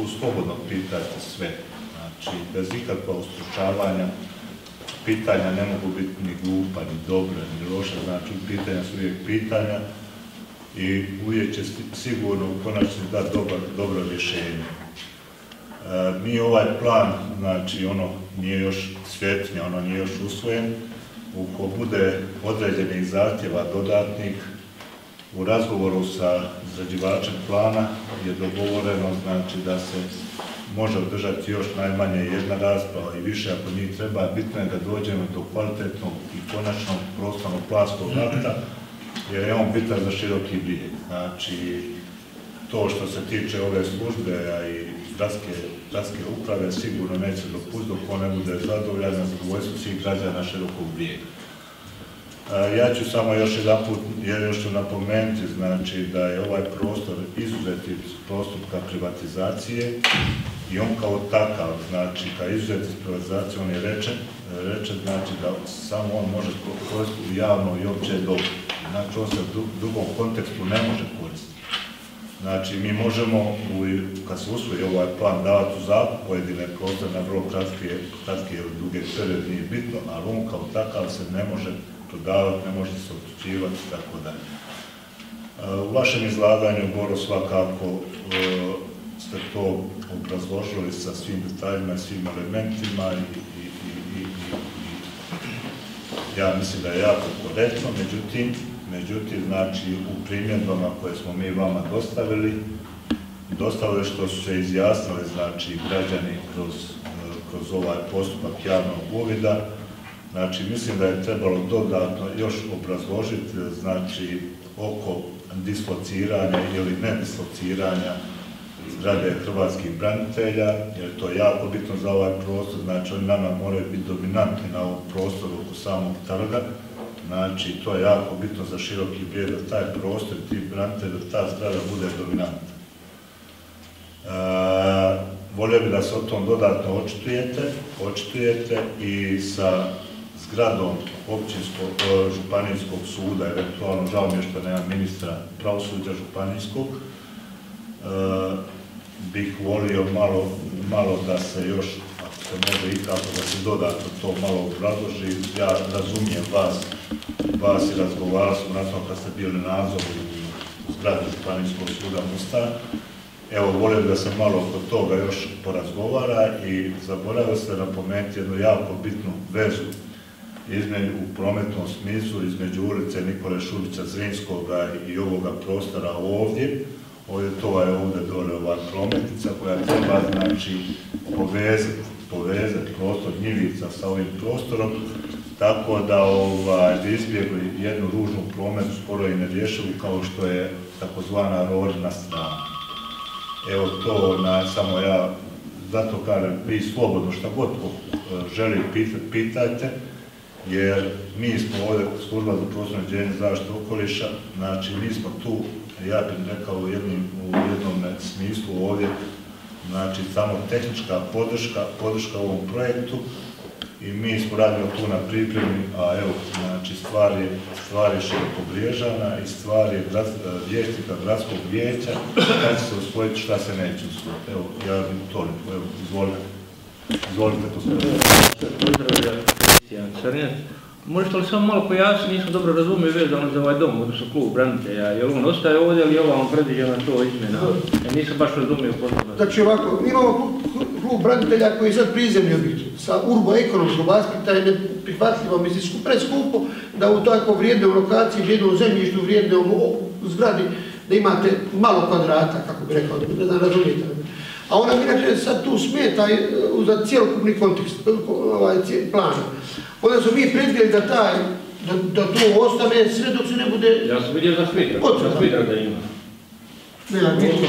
tu slobodno pitate sve, znači, bez ikakva ustručavanja, pitanja ne mogu biti ni glupa, ni dobra, ni loša, znači, pitanja su uvijek pitanja i uvijek će sigurno u konačnici dati dobro rješenje. E, mi ovaj plan, znači ono nije još svjetnje, ono nije još usvojen, uko bude određenih zahtjeva dodatnih, u razgovoru sa izrađivačem plana je dogovoreno znači da se može održati još najmanje jedna rasprava i više ako njih treba, bitno je da dođemo do kvalitetnog i konačnog prostornog planskog akta, jer je on bitan za široki brijeg. Znači, to što se tiče ove službe, i gradske, uprave, sigurno neće dopustiti dok ne bude zadovoljan za zadovoljstvo svih građana širokog brijega. Ja ću samo još jedan put, jer još ću napomenuti, znači da je ovaj prostor izuzeti postupka privatizacije i on kao takav, znači kao izuzeti iz privatizacije, on je rečen, reče znači da samo on može koristiti javno i opće dobro. Znači on se u drugom kontekstu ne može koristiti. Znači mi možemo, kad se usvoji ovaj plan, davati u zakup pojedine prostore na vrlo kratke ili duge period, nije bitno, ali on kao takav se ne može prodavati, ne može se otučivati i tako dalje. U vašem izlaganju, Boro, svakako e, ste to obrazložili sa svim detaljima i svim elementima i, ja mislim da je jako korektno, međutim, međutim, znači u primjedbama koje smo mi vama dostavili, dostavili što su se izjasnili, znači građani kroz, kroz ovaj postupak javnog uvida, znači mislim da je trebalo dodatno još obrazložiti, znači oko dislociranja ili nedislociranja zgrade hrvatskih branitelja, jer to je jako bitno za ovaj prostor, znači oni nama moraju biti dominantni na ovom prostoru oko samog trga, znači to je jako bitno za široki brijed, da taj prostor, ti branitelji, da ta zgrada bude dominantna. E, volio bi da se o tom dodatno očitujete, očitujete i sa zgradom općinskog, e, županijskog suda, eventualno žao mi je što nema ministra pravosuđa županijskog, e, bih volio malo, malo da se još, ako se može i kako da se dodatno to malo obrazloži. Ja razumijem vas, vas i razgovarali smo na tom kad ste bili nadzor u zgradi Županijskog suda Mostar. Evo, volio da se malo oko toga još porazgovara i zaboravio ste napomenuti jednu jako bitnu vezu između, u prometnom smislu između ulice Nikole Šubića Zrinskoga i ovoga prostora ovdje, ovdje to je ovdje dole ova prometnica koja treba znači povezati, povezati prostor Njivica sa ovim prostorom, tako da ovaj, izbjegli jednu ružnu prometu skoro i nerješivu kao što je takozvana rodna strana. Evo to na, samo ja, zato kažem, vi slobodno šta god želi pitati, pitajte, jer mi smo ovdje služba za prostorno uređenje zaštitu okoliša, znači mi smo tu ja bih rekao u, jednom, u smislu ovdje, znači samo tehnička podrška, podrška ovom projektu i mi smo radili tu na pripremi, a evo, znači stvar je, stvar je i stvar je grad, gradskog vijeća, kad će se usvojiti, šta se neće usvojiti. Evo, ja bih toliko, evo, izvolite. Izvolite to sve. Možete li samo malo pojasniti, nisam dobro razumio vezano za ovaj dom, odnosno klub branitelja, je li on ostaje ovdje ili je ovom predviđena to izmjena? Ja nisam baš razumio potpuno. Znači ovako, imamo klub, branitelja koji je sad prizemni objekt sa urbo-ekonomskog aspekta je neprihvatljivo, mislim, preskupo da u tako vrijednoj lokaciji, vrijednom zemljištu, vrijednom zgradi, da imate malo kvadrata, kako bi rekao, da razumijete. A ona inače sad tu smeta za cijelokupni kontekst ovaj, plana. Onda smo mi predvidjeli da taj, da, da to ostane sve dok se ne bude... Ja sam vidio za Švitra, za Švitra da ima. Ne, nisam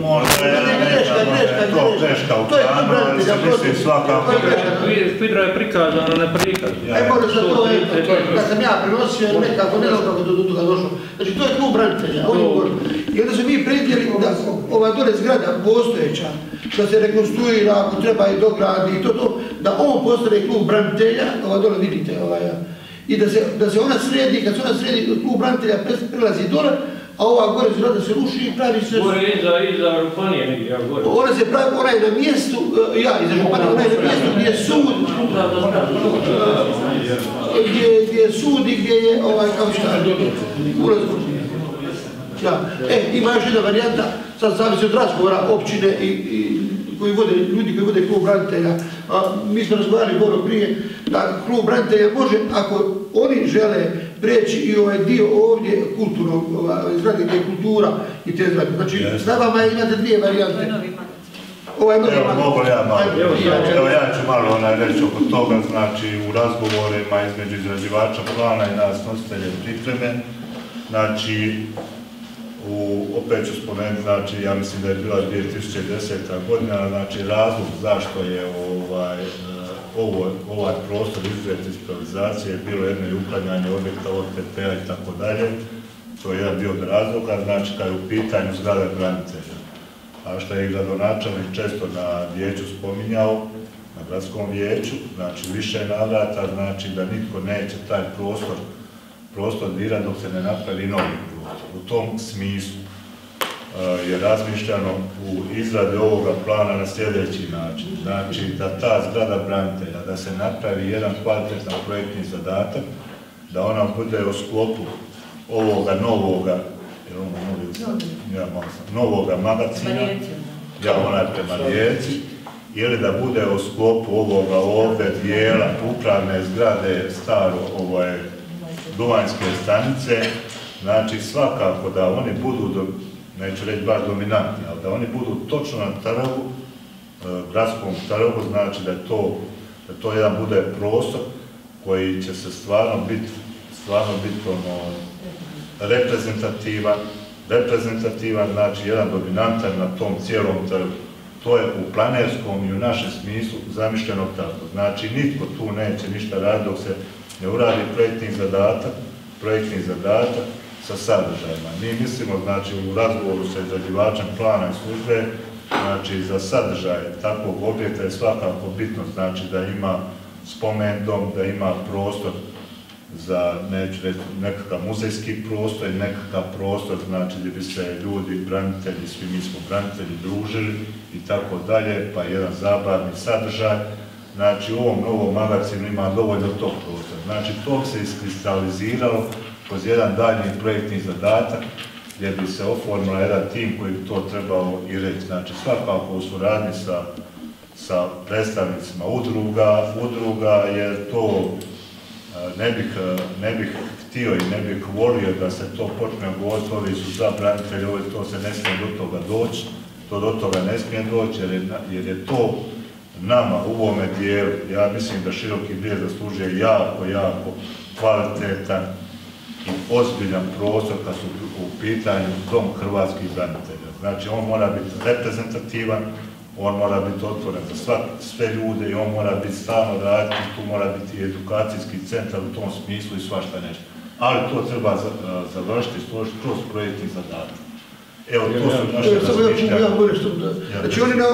Možda je to greška. u planu, ali se mislim svakako... Švitra je prikazano, ne prikazano. E, možda za to, da sam ja prenosio, nekako, ne znam kako do toga došlo. Znači, to je klub branitelja, on je I onda smo mi predvidjeli da ova dole zgrada postojeća, da se rekonstruira, ako treba i dogradi i to to, da on postane klub branitelja, ova dole vidite, ovaj, i da se, da se ona sredi, kad se ona sredi, klub branitelja prelazi dole, a ova gore zgrada se ruši i pravi se... Gore iza, iza županije negdje, ja gore. Ona se pravi, ona je na mjestu, e, ja iz županije, ona je na mjestu gdje je sud, e, gdje, gdje je sud i gdje je, ovaj, kao šta, ulaz E, ima još jedna varijanta, sad zavisi od razgovora općine i, i koji vode, ljudi koji vode klub branitelja. A, mi smo razgovarali gore prije da klub branitelja može, ako oni žele prijeći i ovaj dio ovdje kulturnog, ovaj, zgrade gdje je kultura i te zgrade. Znači, Jeste. na vama imate dvije varijante. Ovaj novi Evo, mogu ja malo, ja- evo ja ću malo onaj reći oko toga, znači u razgovorima između izrađivača plana i nas nositelja pripreme, znači u, opet ću spomenuti, znači ja mislim da je bila 2010. godina, znači razlog zašto je ovaj, e, ovaj prostor izuzet iz bilo jedno i uklanjanje objekta od PPA i tako dalje, to je jedan dio od razloga, znači kad je u pitanju zgrada branitelja. A što je i gradonačelnik često na vijeću spominjao, na gradskom vijeću, znači više navrata, znači da nitko neće taj prostor, prostor dirati dok se ne napravi novi. U tom smislu eh, je razmišljano u izradi ovoga plana na sljedeći način. Znači da ta zgrada branitelja, da se napravi jedan kvalitetan projektni zadatak, da ona bude u sklopu ovoga novoga, jer ono novi, ja malo sam, novoga magacina, ja onaj prema Rijeci, ili da bude u sklopu ovoga ovdje dijela upravne zgrade staro ovaj, Duvanjske stanice, znači svakako da oni budu, neću reći baš dominantni, ali da oni budu točno na trgu, e, gradskom trgu, znači da to, to jedan bude prostor koji će se stvarno biti, stvarno ono, reprezentativan, reprezentativan, znači jedan dominantan na tom cijelom trgu. To je u planerskom i u našem smislu zamišljeno tako. Znači nitko tu neće ništa raditi dok se ne uradi projektni zadatak, projektni zadatak sa sadržajima. Mi mislimo, znači, u razgovoru sa izrađivačem plana i službe, znači, za sadržaj takvog objekta je svakako bitno, znači, da ima spomen dom, da ima prostor za, neću reći, nekakav muzejski prostor i nekakav prostor, znači gdje bi se ljudi, branitelji, svi mi smo branitelji, družili i tako dalje, pa jedan zabavni sadržaj. Znači u ovom novom magazinu ima dovoljno tog prostora. Znači to se iskristaliziralo kroz jedan daljnji projektni zadatak gdje bi se oformila jedan tim koji bi to trebao i reći. Znači svakako u suradnji sa, sa predstavnicima udruga, udruga jer to E, ne bih, e, ne bih htio i ne bih volio da se to počne govoriti, ovi su za branitelji, ovi to se ne smije do toga doći, to do toga ne smije doći jer je, jer je to nama u ovome dijelu, ja mislim da široki brijeg zaslužuje jako, jako kvalitetan i ozbiljan prostor kad su u pitanju dom hrvatskih branitelja. Znači on mora biti reprezentativan, on mora biti otvoren za svak, sve ljude i on mora biti stalno raditi, tu mora biti edukacijski centar u tom smislu i svašta nešto. Ali to treba za- završiti kroz projektni zadatak. Evo, to su naše razmišljanja. znači oni na,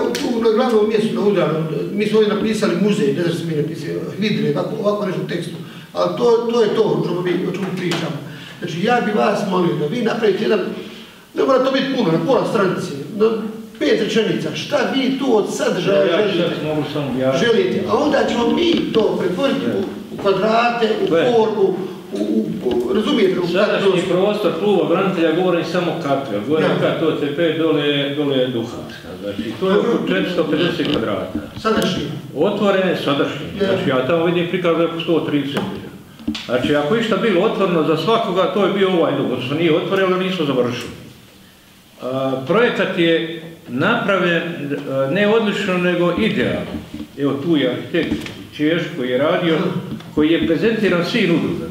glavnom mjestu, na udaru, mi smo ovdje napisali muzej, ne znam što mi napisali, Hvidre, ovako, ovako nešto u tekstu, ali to, to je to o čemu mi, o čemu pričamo. Znači ja bi vas molio da vi napravite jedan, ne mora to biti puno, na pola stranice, na pet rečenica, šta vi tu od sadržaja Ja želite, objasniti. želite, a onda ćemo mi to pretvoriti u, u kvadrate, u Gle. U, u, razumijete, u Sadašnji prostor kluba branitelja govorim samo kakve, gore kad to dole, dole je duhanska, znači to je oko 450 kvadrata. sadašnji. Otvorene sadašnje, Ja. znači ja tamo vidim prikaz da je oko 130 milijuna. Znači ako išta bilo otvoreno za svakoga, to je bio ovaj dug, odnosno nije otvoreno, nismo završili. A, projekat je napravljen ne odlično, nego idealno. Evo tu je arhitekt Češ koji je radio, koji je prezentiran svim udrugama.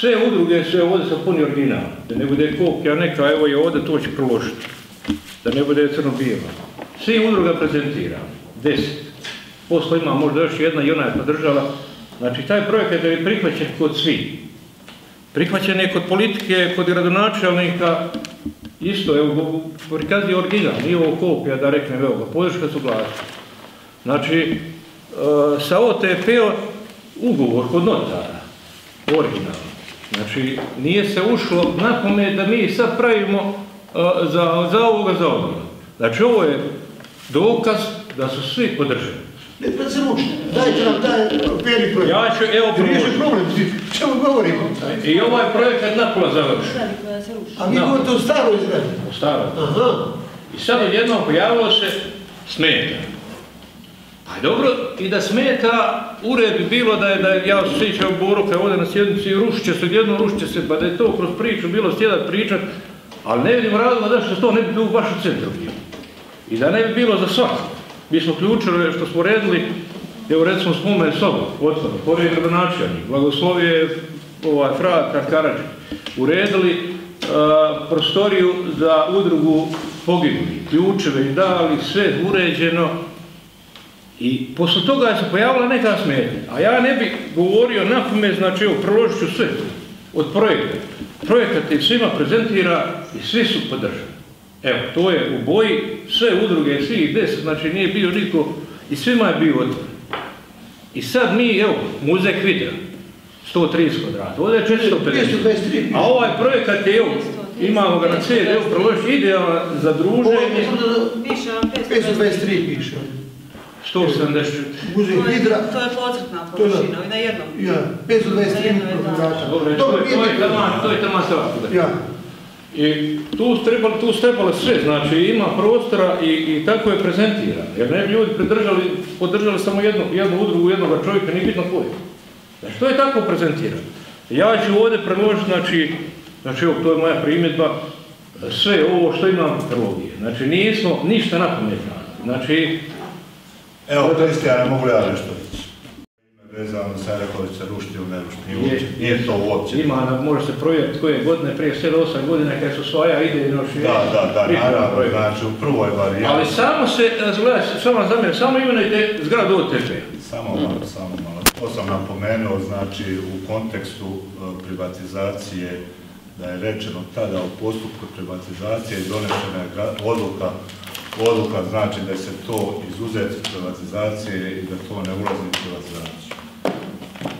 Sve udruge sve ovdje su puni original, da ne bude kopija neka, evo je ovdje, to će proložiti. Da ne bude crno-bijelo. Svi udruga prezentira, deset. Posle ima možda još jedna i ona je podržala. Znači, taj projekat je prihvaćen kod svih. Prihvaćen je kod politike, kod gradonačelnika, isto, evo, prikaz je original, nije ovo kopija da reknem, evo ga, podrška suglasnost. Znači, e, sa OTP-om ugovor kod notara, originalno. Znači, nije se ušlo na pamet da mi sad pravimo uh, za, za ovoga, za ovoga. Znači, ovo je dokaz da su svi podržani. Ne da se ruši, dajte nam taj peri projekt. Ja ću, evo, Riješi promoći. problem, čemu govorimo? I ovaj projekat napola ruši. A mi govorite o staroj zgradi. U starom. Aha. I sad odjednom pojavilo se smeta. Pa dobro, i da smeta, ured bi bilo da je, da je ja se sjećam Boru kad je ovdje na sjednici, rušit će se, odjednom rušit će se, pa da je to kroz priču bilo sjedat pričat, ali ne vidim razloga zašto to ne bi bilo baš u centru bilo. I da ne bi bilo za svako. Mi smo ključili što smo redili, evo recimo spomen sobu, otvorno, pored gradonačelnik, blagoslovije ovaj, Fra Karadžić, uredili prostoriju za udrugu poginuli, ključeve i dali, sve uređeno, i posle toga je se pojavila neka smetnja, a ja ne bih govorio na pamet, znači evo, proložit ću sve od projekta. Projekat je svima prezentira i svi su podržani. Evo, to je u boji, sve udruge, svih deset, znači nije bio niko i svima je bio otvoren. I sad mi, evo, muzej videa, 130 kvadrata, ovdje je 450. 223. A ovaj projekat je, evo, imamo ga na CD, evo, proložit, idealan za druženje, Piše vam 523 piše. 170. Muzej To je- Hidra, To je je- površina, i na jednom. ja, 523 kvadrata. Dobro, to, je- taman, to je taman sve. Ja, I tu su trebali, tu su trebali sve, znači ima prostora i, i tako je prezentirano. Jer ne bi ljudi pridržali, podržali samo jednu, jednu udrugu, jednog čovjeka, nije bitno koji. Znači to je tako prezentirano. Ja ću ovdje predložiti, znači, znači evo, to je moja primjedba, sve ovo što imam trilogije. Znači nismo ništa na pamet radili. Znači, Evo, Kristijan, mogu ja nešto reći. Vezano sam rekao da se rušiti ili ne rušiti. Nije, to uopće. ima, može se projekt koje godine, prije 7-8 godina, kada su svoja ide i noši. Da, da, da, naravno, znači u prvoj Ali varijanti. samo se, gledaj, samo zamjer, samo imenujte zgradu OTP. Samo malo, samo malo. To sam napomenuo, znači u kontekstu e, privatizacije da je rečeno tada u postupku privatizacije i donešena je odluka, odluka znači da se to izuzeti iz privatizacije i da to ne ulazi u privatizaciju.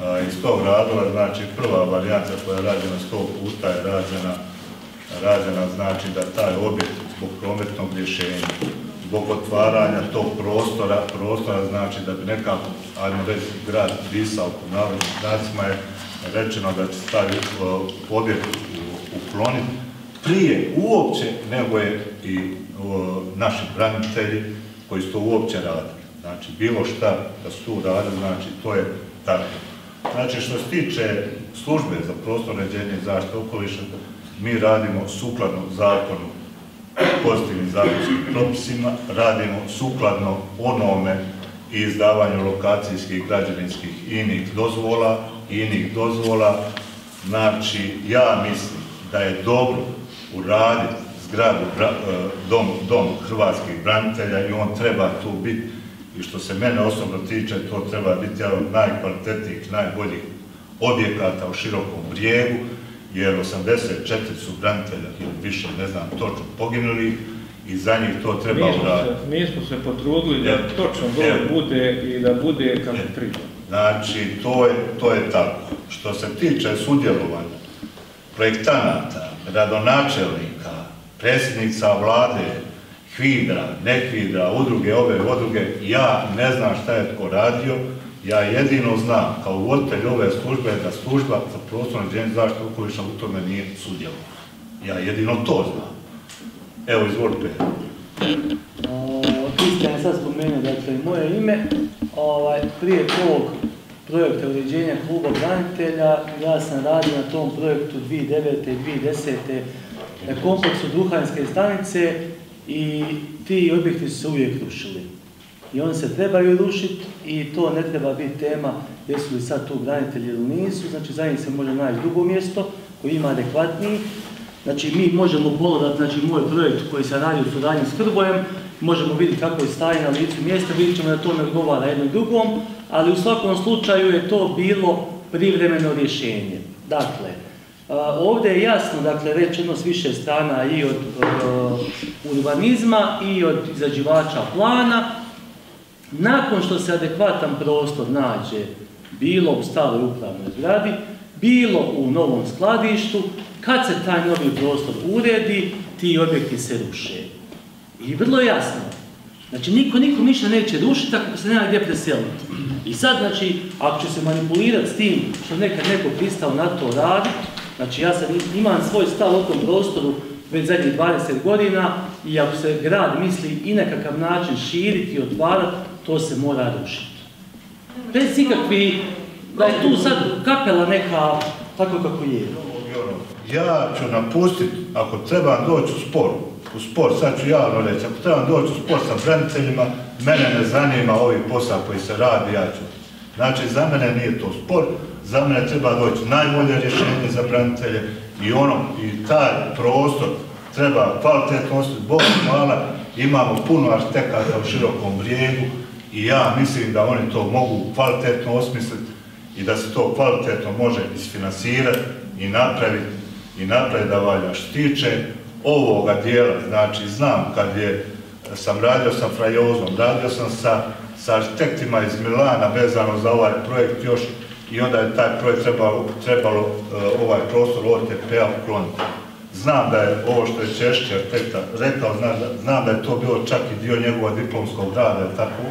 A, Iz tog razloga, znači prva varijanta koja je rađena sto puta je rađena, rađena znači da taj objekt zbog prometnog rješenja, zbog otvaranja tog prostora, prostora znači da bi nekako, ajmo reći, grad disao po navodnim znacima je rečeno da će taj o, objekt ukloniti prije uopće nego je i naši branitelji koji su to uopće radili. Znači, bilo šta da su tu radili, znači, to je tako. Znači, što se tiče službe za prostorno uređenje i zaštitu okoliša, mi radimo sukladno zakonu, pozitivnim zakonskim propisima, radimo sukladno onome i izdavanju lokacijskih, građevinskih i inih dozvola, inih dozvola. Znači, ja mislim da je dobro uraditi zgradu, e, dom, dom hrvatskih branitelja i on treba tu biti i što se mene osobno tiče, to treba biti jedan od najkvalitetnijih, najboljih objekata u širokom brijegu, jer 84 su branitelja ili više, ne znam točno, poginuli i za njih to treba uraditi. mi smo se potrudili da Evo, točno dole bude i da bude kako treba. Znači, to je, to je tako. Što se tiče sudjelovanja projektanata, gradonačelnika, predsjednica vlade, hvidra, nehvidra, udruge, ove udruge, ja ne znam šta je tko radio, ja jedino znam kao voditelj ove službe da služba za prostorno uređenje i zaštitu okoliša u tome nije sudjelovala. Ja jedino to znam. Evo, izvolite. Kristijan je sad spomenuo, dakle, moje ime, ovaj, prije prvog projekta uređenja kluba branitelja, ja sam radio na tom projektu 2009. i 2010. na kompleksu Duhanske stanice i ti objekti su se uvijek rušili. I oni se trebaju rušiti i to ne treba biti tema jesu li sad tu branitelji ili nisu, znači za njih se može naći drugo mjesto koji ima adekvatniji. Znači mi možemo pogledati, znači moj projekt koji se radi u suradnji s Hrbojem, možemo vidjeti kako je stanje na licu mjesta, vidjet ćemo da to ne odgovara jednom drugom, ali u svakom slučaju je to bilo privremeno rješenje. Dakle, ovdje je jasno, dakle, rečeno s više strana i od, urbanizma i od izrađivača plana, nakon što se adekvatan prostor nađe bilo u staroj upravnoj zgradi, bilo u novom skladištu, kad se taj novi prostor uredi, ti objekti se ruše. I vrlo jasno. Znači, niko nikom ništa neće rušiti ako se nema gdje preseliti. I sad, znači, ako će se manipulirati s tim što nekad neko pristao na to raditi, znači ja sad imam svoj stav o tom prostoru već zadnjih 20 godina i ako se grad misli i nekakav način širiti i otvarati, to se mora rušiti. Bez ikakvi, da je tu sad kapela neka tako kako je. Ja ću napustiti, ako trebam doći u spor, u spor, sad ću javno reći, ako trebam doći u spor sa braniteljima, mene ne zanima ovi posao koji se radi, ja ću. Znači, za mene nije to spor, za mene treba doći najbolje rješenje za branitelje i ono, i taj prostor treba kvalitetno ostaviti, Bog hvala, imamo puno arhitekata u širokom brijegu i ja mislim da oni to mogu kvalitetno osmisliti i da se to kvalitetno može isfinansirati i napraviti i napraviti da valja. Što tiče ovoga dijela, znači znam kad je, sam radio sa Frajozom, radio sam sa, sa arhitektima iz Milana vezano za ovaj projekt još i onda je taj projekt trebalo, trebalo eh, ovaj prostor OTP-a ukloniti. Znam da je ovo što je Češće arhitekta rekao, znam da, znam da je to bilo čak i dio njegova diplomskog rada, je tako?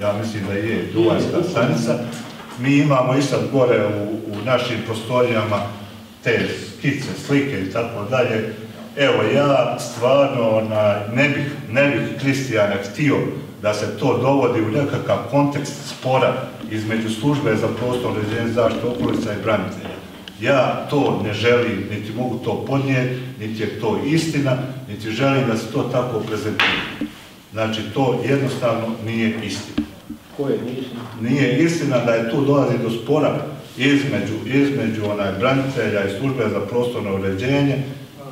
Ja mislim da je Duvanjska stanica. Mi imamo i sad gore u, u našim prostorijama te skice, slike i tako dalje. Evo, ja stvarno onaj, ne bih, ne bih Kristijana htio da se to dovodi u nekakav kontekst spora između službe za prostorno uređenje zaštite okolica i branitelja. Ja to ne želim, niti mogu to podnijeti, niti je to istina, niti želim da se to tako prezentira. Znači, to jednostavno nije istina. Koje nisam? Nije istina da je tu dolazi do spora između, između onaj branitelja i službe za prostorno uređenje.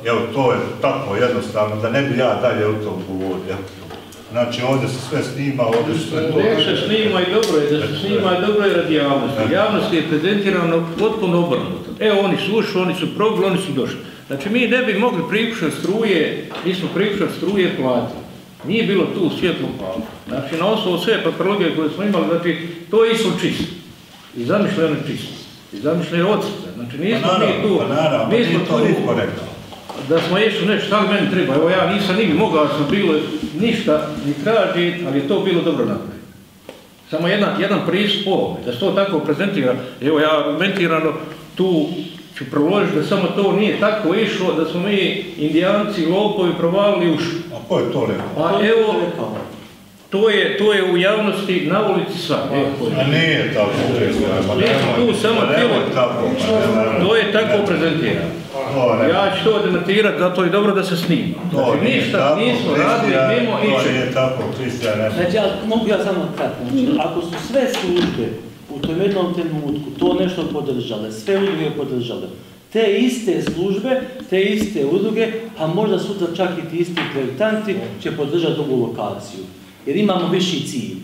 Evo, to je tako jednostavno, da ne bi ja dalje o tom govorio. Znači, ovdje se sve snima, ovdje se sve to... Nek se snima i dobro je, da se snima i dobro je radi javnosti. Javnosti je prezentirano potpuno obrnuto. Evo oni slušaju, oni su probili, oni su došli. Znači mi ne bi mogli pripušati struje, nismo pripušati struje platiti. Nije bilo tu svjetlo palo. Znači na osnovu sve papirologije koje smo imali, znači to je isto čisto. I zamišljeno je čisto. I zamišljeno je odsuta. Znači nismo Pa mi tu, pa naravno, mi nije smo to nitko rekao. Da smo išli nešto, šta li meni treba, evo ja nisam nigdje mogao, da sam bilo ništa ni traži, ali je to bilo dobro napravljeno. Samo jedan, jedan pristup ovome, da se to tako prezentira, evo ja argumentirano tu ću proložiti da samo to nije tako išlo, da smo mi indijanci, lopovi provalili uši. A ko je to rekao? Pa evo, to je, to je u javnosti na ulici sad. A nije tako, nemoj, tu samo pa tako, pa. To je tako prezentirano. Ja ću to demantirati, zato je dobro da se snima. to Znači ništa tako, nismo radili mimo nije tako. Znači, ja, mogu ja samo kratko. Znači, ako su sve službe u tom jednom trenutku to nešto podržale, sve udruge podržale, te iste službe, te iste udruge, a možda sutra čak i ti isti projektanti će podržati ovu lokaciju. Jer imamo viši cilj.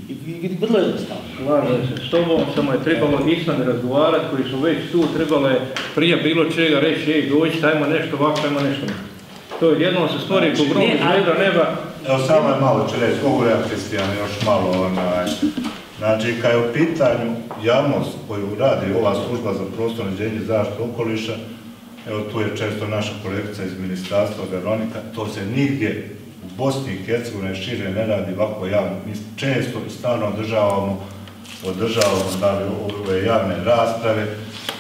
I, vrlo jednostavno. Slažem se s tobom, samo je trebalo nisam razgovarati, koji su već tu, trebalo je prije bilo čega reći, ej, dođite, ajmo nešto ovako, ajmo nešto. To je jednom se stvori Znači, pogrom iz ali- neba. Evo samo je malo ću reći, mogu ja Kristijane još malo onaj. Znači, kad je u pitanju javnost koju radi ova služba za prostorno uređenje i zaštitu okoliša, evo tu je često naša kolegica iz ministarstva Veronika, to se nigdje Bosni i Hercegovini šire ne radi ovako javno. Mi često i stalno održavamo, održavamo da ove javne rasprave,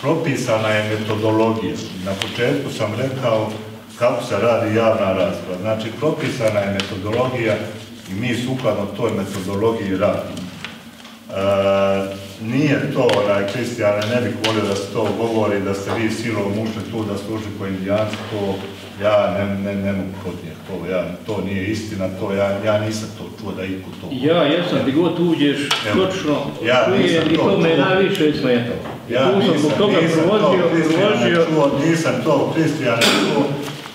propisana je metodologija. Na početku sam rekao kako se radi javna rasprava. Znači, propisana je metodologija i mi sukladno toj metodologiji radimo. E, nije to, onaj, Kristijane, ne bih volio da se to govori, da ste vi silom ušli tu da služi ko indijanci, to ja ne, ne, ne mogu podnijeti to, ja, to nije istina, to ja, ja nisam to čuo da iko to Ja jesam, gdje god uđeš, točno ja čujem i to to me najviše smetalo. Ja tu sam nisam, zbog toga prolazio, čuo, nisam to Kristijane čuo,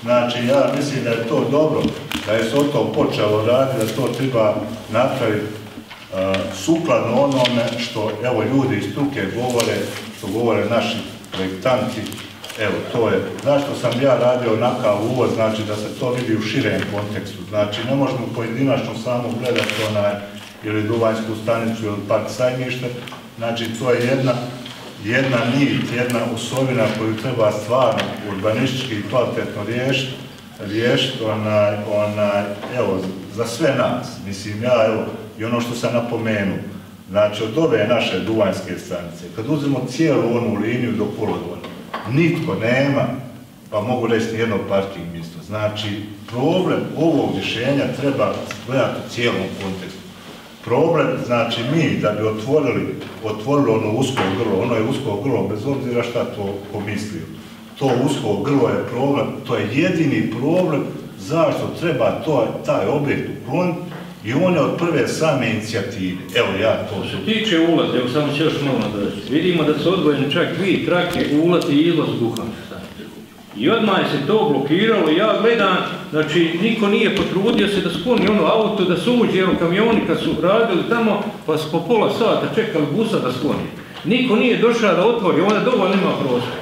znači ja mislim da je to dobro, da je se o to počelo raditi, da to treba napraviti uh, sukladno onome što evo ljudi iz struke govore, što govore naši projektanti, evo to je, zašto sam ja radio onakav uvod, znači da se to vidi u širem kontekstu, znači ne možemo pojedinačno samo gledati onaj ili Duvanjsku stanicu ili park sajmište, znači to je jedna jedna nit, jedna osovina koju treba stvarno urbanistički i kvalitetno riješiti, riješiti onaj, onaj, evo, za sve nas, mislim ja, evo, i ono što sam napomenuo, znači od ove naše duvanjske stanice, kad uzmemo cijelu onu liniju do kolodvora, nitko nema, pa mogu reći nijedno parking mjesto. Znači, problem ovog rješenja treba gledati u cijelom kontekstu. Problem, znači mi da bi otvorili, otvorili ono usko grlo, ono je usko grlo, bez obzira šta to pomislio. To usko grlo je problem, to je jedini problem zašto treba to, taj objekt ukloniti i on je od prve same inicijative. Evo ja to Što se tiče ulaza, evo samo ću još malo nadreći. Vidimo da su odvojene čak dvije trake, ulaz i izlaz stanice. I odmah se to blokiralo, ja gledam, znači niko nije potrudio se da skloni ono auto, da su uđe, evo kamioni kad su radili tamo, pa su po pola sata čekali busa da skloni. Niko nije došao da otvori, onda dovoljno nema prostora.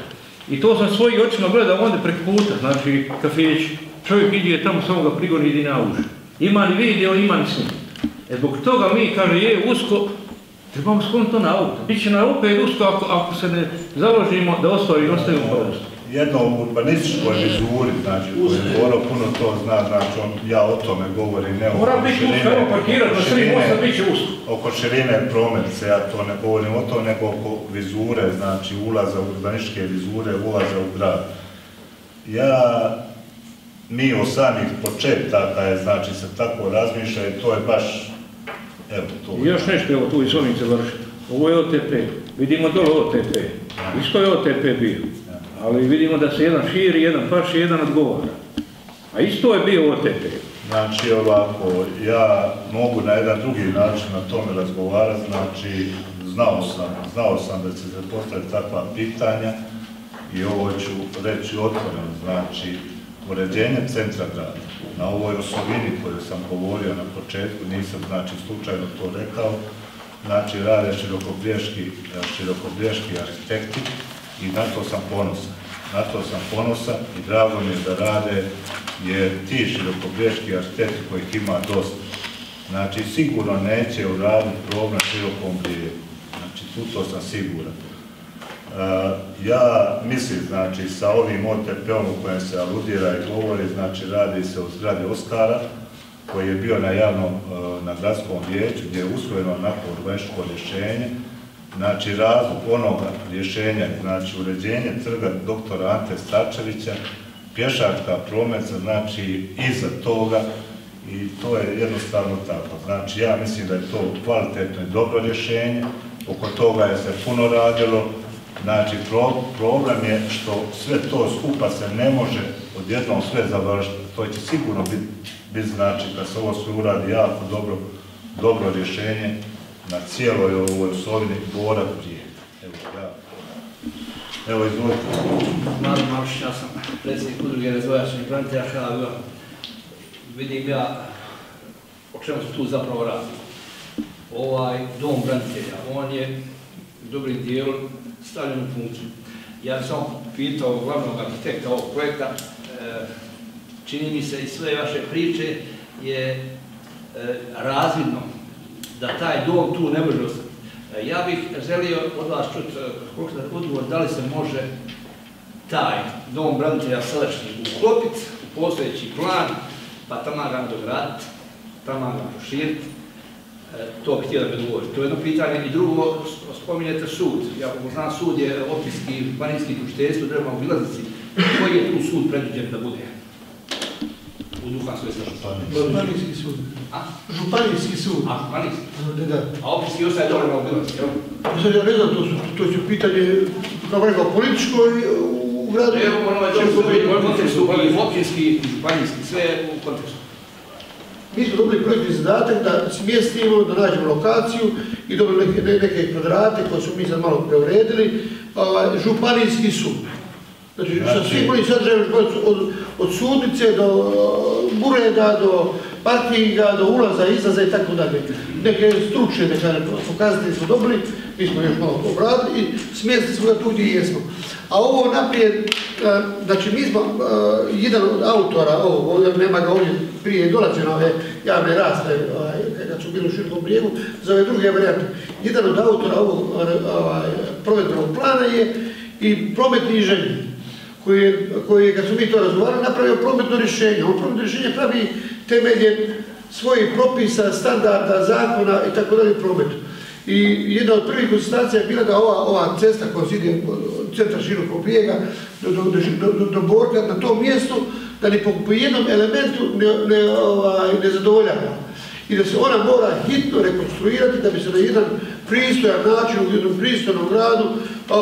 I to sam svojim očima gledao onda preko puta, znači kafić. Čovjek ide tamo, samo ga prigoni ide na uši. Ima li video, ima li snim. E zbog toga mi, kaže, je usko, trebamo skloniti to na auto. Biće na opet usko ako, ako se ne založimo da ostavi ostavimo prostor. jedno u urbanističkoj vizuri, znači, koji je govorio puno to zna, znači, on, ja o tome govorim, ne Mora biti usko, evo parkirati na širine- mosta, bit će usko. Oko širine prometnice, ja to ne govorim o to, nego oko vizure, znači ulaza u urbanističke vizure, ulaza u grad. Ja, mi od samih početaka je, znači, se tako razmišlja i to je baš, evo, to. I još nešto, evo tu i s ovim vrši. Ovo je OTP. Vidimo dole OTP. Isto je OTP bio. Ali vidimo da se jedan širi, jedan paši, jedan odgovara. A isto je bio OTP. Znači ovako, ja mogu na jedan drugi način na tome razgovarati, znači znao sam, znao sam da će se postaviti takva pitanja i ovo ću reći otvoreno, znači uređenje centra grada na ovoj osovini koju sam govorio na početku, nisam znači slučajno to rekao, znači rade širokobriješki, širokobriješki arhitekti i na to sam ponosan. Na to sam ponosan i drago mi je da rade jer ti širokobriješki arhitekti kojih ima dosta, znači sigurno neće uraditi problem širokom brijegu. Znači tu to sam siguran. E, ja mislim, znači, sa ovim OTP-om u kojem se aludira i govori, znači, radi se o zgradi Oskara, koji je bio na javnom, e, na gradskom vijeću, gdje je usvojeno onako urbanističko rješenje, znači, razlog onoga rješenja, znači, uređenje trga doktora Ante Stačevića, pješačka prometna, znači, iza toga, i to je jednostavno tako. Znači, ja mislim da je to kvalitetno i dobro rješenje, oko toga je se puno radilo, Znači, pro- problem je što sve to skupa se ne može odjednom sve završiti. To će sigurno biti, bit znači, da se ovo sve uradi jako dobro, dobro rješenje na cijeloj ovoj osovini Bora prije. Evo, ja. Evo, izvolite. Mladen Marušić, ja sam predsjednik udruge razvojačnih branitelja HVO. Vidim ja o čemu se tu zapravo radi. Ovaj dom branitelja, on je dobrim dijelom stavljen u funkciju. Ja sam pitao glavnog arhitekta ovog projekta, e, čini mi se i sve vaše priče je e, razvidno da taj dom tu ne može ostati. E, Ja bih želio od vas čuti odgovor da li se može taj dom branitelja sadašnji uklopiti u postojeći plan, pa tamo ga dograditi, tamo ga proširiti. E, To da mi odgovorite. To je jedno pitanje. I drugo, spominjete sud. Ja kako znam, sud je općinski, županijski tužiteljstvo, treba obilaznici. Koji je tu sud predviđen da bude? U Duhanskoj straži. Županijski sud. A? Županijski sud. A, županijski? Da, da. A općinski ostaje dole na obilaznici, jel? Sad ja ne znam, to su, to su pitanje, kako rekao, političko i u gradu. Evo, ono je dobro biti u kontekstu županijski. i općinski i županijski, sve u kontekstu. Mi smo dobili projektni zadatak da smjestimo, da nađemo lokaciju i dobili neke, ne- neke kvadrate koje su mi sad malo preuredili, ovaj, županijski sud. Znači, sa Znači- svim onim sadržajem od, od, od sudnice do uh, bureda, do parkinga do ulaza, izlaza i tako dalje. Neke stručne pokazatelje smo dobili, mi smo još malo obradili i smjestili smo ga tu gdje jesmo. A ovo naprijed, e, znači mi smo, e, jedan od autora ovdje nema ga ovdje prije dolaze na ove javne rasprave, ovaj, kad su bili u Širokom brijegu, za ove druge varijante. Jedan od autora ovog ovaj, provedbenog plana je i prometni inženjer koji je, kad smo mi to razgovarali, napravio prometno rješenje. On prometno rješenje pravi temeljem svojih propisa, standarda, zakona i tako dalje prometu. I jedna od prvih konstatacija je bila da ova, ova cesta koja se ide od centra širokog brijega do, do, do, do, Borka na tom mjestu, da ni po, jednom elementu ne, ne, ovaj, ne zadovoljava. I da se ona mora hitno rekonstruirati da bi se na jedan pristojan način u jednom pristojnom gradu a,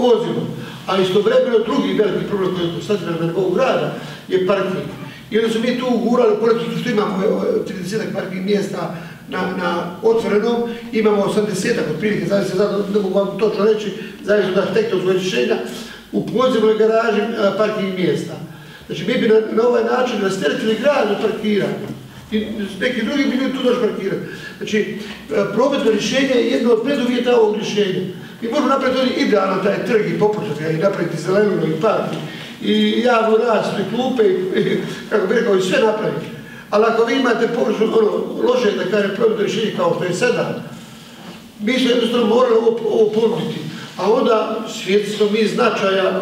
vozilo. A istovremeno drugi veliki problem koji je na nivou grada je parking. I onda smo mi tu ugurali, pored što imamo 30 parking mjesta na, na otvorenom, imamo 80-ak otprilike, zavisno sad ne mogu vam točno reći, zavisno od arhitektovskog rješenja, u podzemnoj garaži parking mjesta. Znači mi bi na, ovaj način rasteretili grad od parkiranja. Neki drugi bi tu došli parkirati. Znači, prometno rješenje je jedno od preduvjeta ovog rješenja. Mi možemo napraviti idealno taj trg i popušati i napraviti zelenilo i park i javnu rastu i klupe kako bi rekao, i sve napraviti. Ali ako vi imate površno, ono, loše da kaže prometno rješenje kao što je sada, mi smo jednostavno morali ovo, ponuditi. A onda svjetski smo mi značaja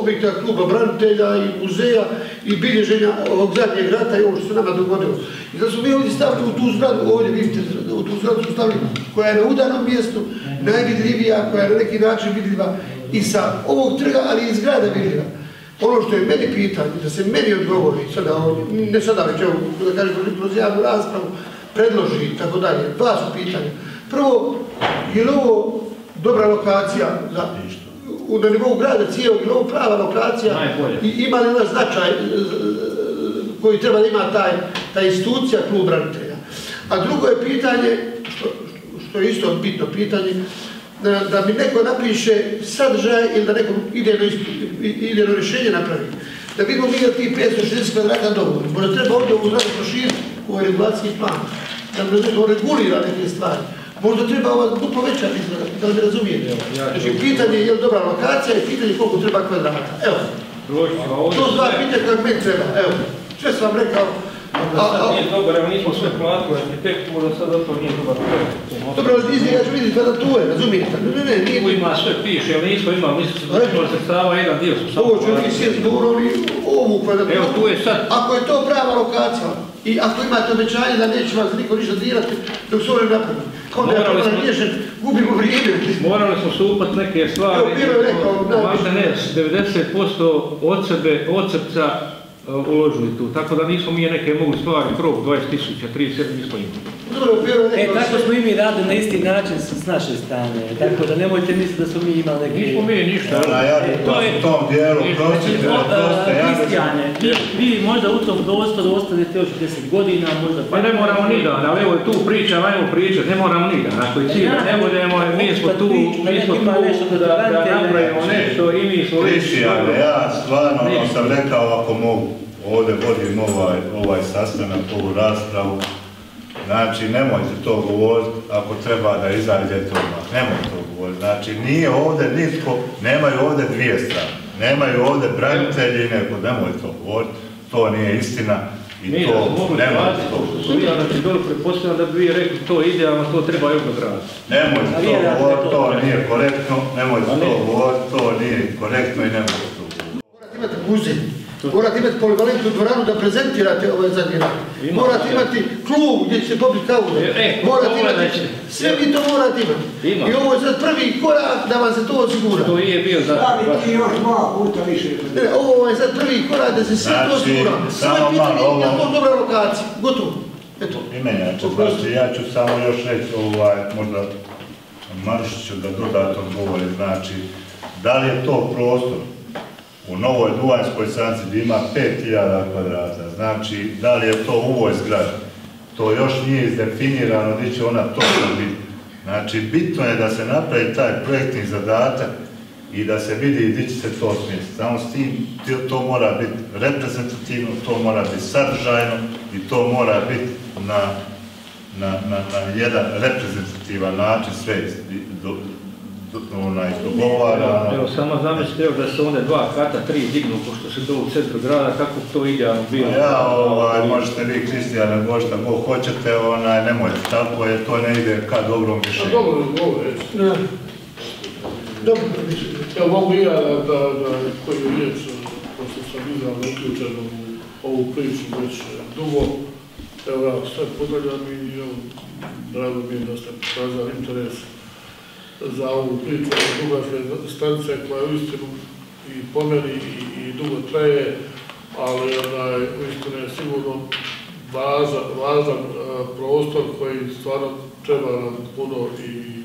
objekta kluba branitelja i muzeja i bilježenja ovog zadnjeg rata i ovo što se nama dogodilo. I da smo mi ovdje stavili u tu zgradu, ovdje vidite, u tu zgradu smo stavili koja je na udanom mjestu, najvidljivija, koja je na neki način vidljiva i sa ovog trga, ali i iz grada vidljiva. Ono što je meni pitanje, da se meni odgovori, sada ovdje, ne sada već, evo, da kažem, kroz javnu raspravu, predloži i tako dalje, dva su pitanja. Prvo, je li ovo dobra lokacija za, na nivou grada cijelog, je li ovo prava lokacija i ima li ona značaj koji treba da ima taj, ta institucija klub branitelja. A drugo je pitanje, što, što je isto bitno pitanje, da, da mi neko napiše sadržaj ili da neko idejno, idejno rješenje napravi. Da vidimo mi da ti 560 kvadrata dogovor. Možda treba ovdje ovu zgradu proširiti ovaj regulacijski plan. Da nam neko regulira neke stvari. Možda treba ova duplo veća izgleda, da li me razumijete. Znači, pitanje je li dobra lokacija i pitanje koliko treba kvadrata. Evo, to su dva pitanja koje meni treba. Evo, sve sam vam rekao. A, a, nije dobar, evo nismo sve platili, arhitekt možda sad to nije dobar projekt. Dobro, ali izgleda ja ću vidjeti kada tu je, razumijete? Ne, ne, nije... Tu ima sve piše, ali nismo imali, nismo se došlo sredstava, jedan dio su samo Ovo ću mi sjeti govorili ovu kvadratu. Evo tu je sad. Ako je to prava lokacija i ako imate obećanje da neće vas niko ništa dirati dok su oni napravili. Kao da je problem riješen, gubimo vrijeme. Morali smo supat neke stvari. Evo, bilo je rekao, da. Možda ne, 90% od sebe, od srca uložili tu, tako da nismo mi neke mogu stvari, krov 20.000, 37 nismo imali. E, tako smo i mi radili na isti način s naše strane, tako da nemojte misliti da smo mi imali neke... Nismo mi ništa. Ja E, to je- u tom dijelu, Znači, prostite, ja vi, vi možda u tom prostoru ostanete još 10 godina, možda... Pa ne moramo ni dan, ali evo tu pričam, ajmo pričat, ne moramo ni dan. Ako je cilj ne budemo, mi smo tu, mi smo Ima nešto tu da napravimo nešto i mi smo već... Kristijane, ja stvarno ono sam rekao ako mogu, ovdje vodim ovaj, ovaj sastanak, ovu raspravu, znači nemojte to govoriti ako treba da izađete odmah, nemojte to govoriti, znači nije ovdje nitko, nemaju ovdje dvije strane, nemaju ovdje branitelji, neko, nemojte to govoriti, to nije istina i Mi to nemojte to vi, ali znači dole pretpostavljam da bi vi rekli to idealno, to treba još dograditi. Nemojte to govoriti, to nije korektno, nemojte to govoriti, to nije korektno i nemojte to govoriti. Morate imati morate imati polivalentnu dvoranu da prezentirate ovaj zadnji rad. Morate imati klub gdje će popiti kavu. E, e, Morate imati, sve vi to morate imati. Ima. I ovo je sad prvi korak da vam se to osigura. To je bio. Staviti još dva puta više. Ne, ne, ovo je sad prvi korak da se sve to Znači, osigura. Samo je samo pitanje ovo. to dobra lokacija. Gotovo. Eto. Imenjače, znači ja ću samo još reći, ovaj, možda Marušiću da dodatno odgovori, znači, da li je to prostor u Novoj Duvanjskoj sanci gdje ima 5000 kvadrata, znači, da li je to ovoj zgradi, to još nije izdefinirano gdje će ona točno biti. Znači, bitno je da se napravi taj projektni zadatak i da se vidi gdje će se to smjestiti. Samo s tim to- mora biti reprezentativno, to mora biti sadržajno i to mora biti na, na, na, na jedan reprezentativan način sve onaj, dogovarano. Evo, samo zamislite da se one dva kata, tri dignu, pošto se to u centru grada, kako to idealno bilo. A Ja, ovaj, možete vi, Kristijane, šta god hoćete, onaj, nemojte tako, jer to ne ide ka dobrom A rješenju. dobro, dobro. Ne. Dobro. Evo mogu i ja da, da, da koju riječ, pošto sam izravno uključen u ovu priču već dugo, evo ja sve pozdravljam i evo, drago mi je da ste pokazali interes za ovu priču o Dugarske stanice koja je uistinu i po meni i, i dugo traje, ali onaj, uistinu je sigurno važan, eh, prostor koji stvarno treba nam puno i,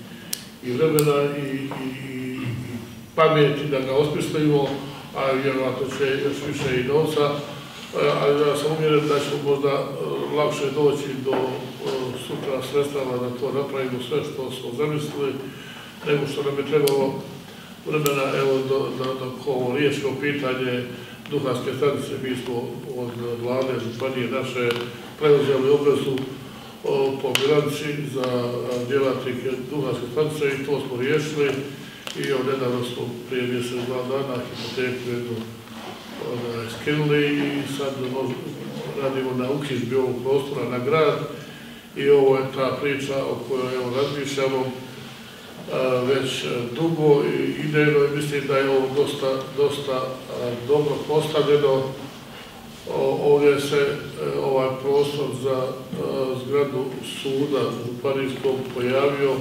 i vremena i, i, pameti da ga osmislimo, a vjerojatno će još više i novca, E, ali ja sam uvjeren da ćemo možda e, lakše doći do e, sutra sredstava da to napravimo sve što smo zamislili, nego što nam je trebalo vremena, evo, dok ovo riješimo pitanje Duhanske stanice, mi smo od vlade, županije naše preuzeli obvezu po bilanci za djelatnike Duhanske stanice i to smo riješili. I evo nedavno smo prije mjesec, dva dana hipoteku jednu skinuli i sad radimo na uknjižbi ovog prostora na grad. I ovo je ta priča o kojoj evo razmišljamo već a, dugo i idejno i mislim da je ovo dosta, a, dobro postavljeno. Ovdje se e, ovaj prostor za zgradu suda županijskog pojavio.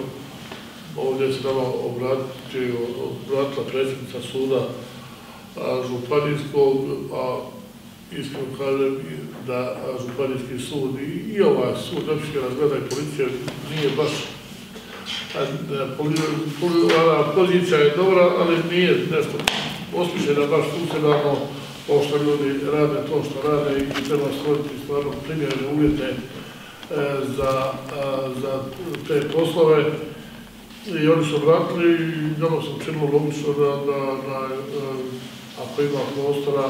Ovdje se nama obratila predsjednica suda županijskog, a iskreno kažem da županijski sud i, ovaj sud, općinska zgrada i nije baš a, da, poli, poli, ona pozicija je dobra, ali nije nešto osmišljena baš funkcionalno ovo što ljudi rade to što rade i treba stvoriti stvarno primjerene uvjete e, za, za te poslove. I oni su vratili i ono sam činilo logično da, da, da e, ako ima prostora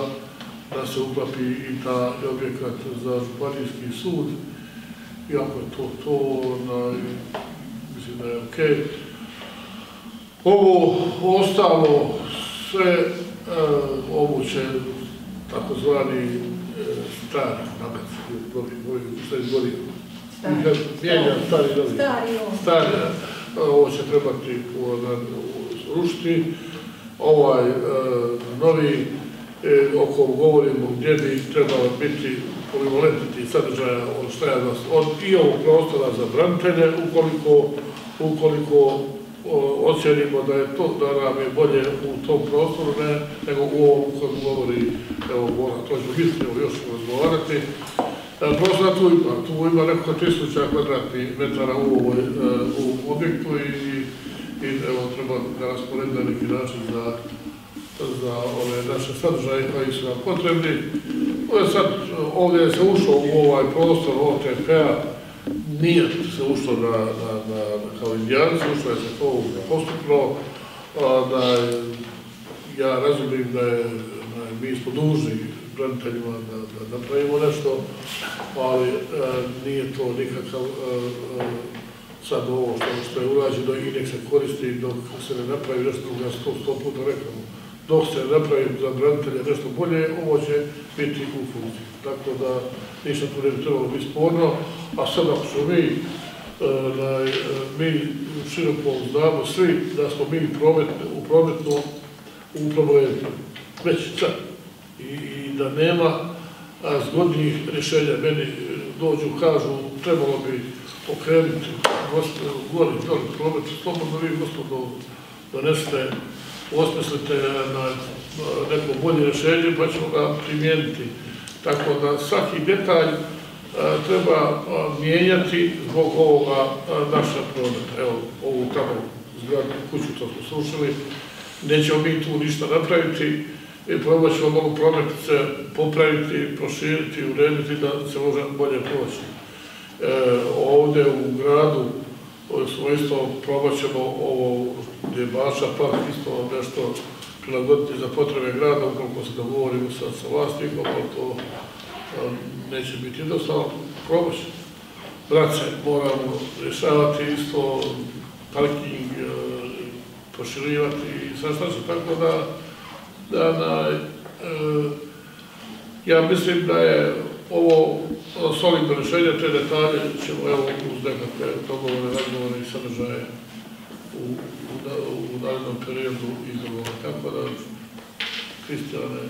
da se uklapi i ta objekat za županijski sud, iako je to to, mislim da je okej. Ovo ostalo sve e, ovo će takozvani e, stari namet, šta je gori, mijenja stari novi. Stari ovo će trebati rušiti. Ovaj e, novi e, o kojem govorimo gdje bi trebalo biti polivalentni sadržaja od od i ovog prostora za branitelje, ukoliko, ukoliko ocjenimo da je to, da nam je bolje u tom prostoru ne, nego u ovom kojem govori, evo, Bora, to biti evo, još razgovarati. E, Prostora tu ima, tu ima nekoliko tisuća kvadratnih metara u ovoj, e, objektu i, i evo, treba ga rasporediti na neki način za, za ove naše sadržaje koji su nam potrebni. Sad, ovdje se ušlo u ovaj prostor OTP-a, nije se ušlo na, na, na, kao indijanci, ušlo je se to postupno, da je, ja razumijem da je, da je, mi smo dužni braniteljima da, da napravimo nešto, ali e, nije to nikakav e, e, sad ovo što, što je urađeno i nek se koristi dok se ne napravi nešto, to sto puta rekao, dok se napravi za branitelje nešto bolje, ovo će biti u funkciji. Tako da ništa tu ne bi trebalo biti sporno, a sad ako smo mi, e, e, mi široko znamo svi da smo mi promet, u prometno u problemu, već sad. I, da nema zgodnijih rješenja. Meni dođu, kažu, trebalo bi okrenuti gori, doli, promet, slobodno vi, gospodo, donesete, osmislite na neko bolje rješenje, pa ćemo ga primijeniti. Tako da svaki detalj a, treba a, mijenjati zbog ovoga a, naša prometa. Evo, ovu tamo zgradu, kuću, to smo slušali, nećemo mi tu ništa napraviti, i probat ćemo prometnice popraviti, proširiti, urediti da se može bolje proći. E, ovdje u gradu ovo svojstvo, probat ćemo ovo gdje je Bača park isto nešto prilagoditi za potrebe grada, ukoliko se dogovorimo sad sa vlasnikom, ali to neće biti jednostavno, probat ćemo. Braće, moramo rješavati isto parking, e, proširivati i što će, tako da, da na, e, ja mislim da je ovo solidno rješenje, te detalje ćemo evo uz nekakve dogovore, razgovore i sadržaje u, u, narednom periodu izdogovora. Tako da, Kristijane,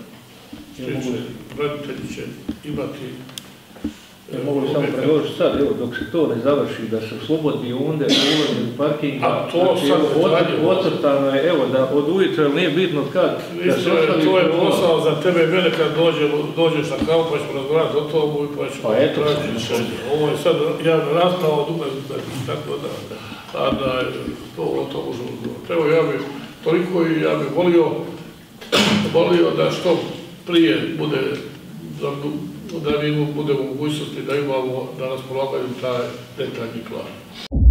branitelji će imati Ja mogu li samo predložiti sad, evo, dok se to ne završi, da se oslobodi onda ulazi u parking. A to sad od- radimo. Ocrtano je, evo, da od ujutro, nije bitno kad, da se Isto ostavi to je posao za tebe mene kad dođemo, dođeš na kavu pa ćemo razgovarati o tomu i pa ćemo Pa eto, tražiti sad. Ovo je sad jedan rasprava od tako da, a da je to o to možemo govoriti. Evo ja bih toliko i ja bih volio, volio da što prije bude, da mi budemo u mogućnosti da imamo na raspolaganju taj detaljni plan.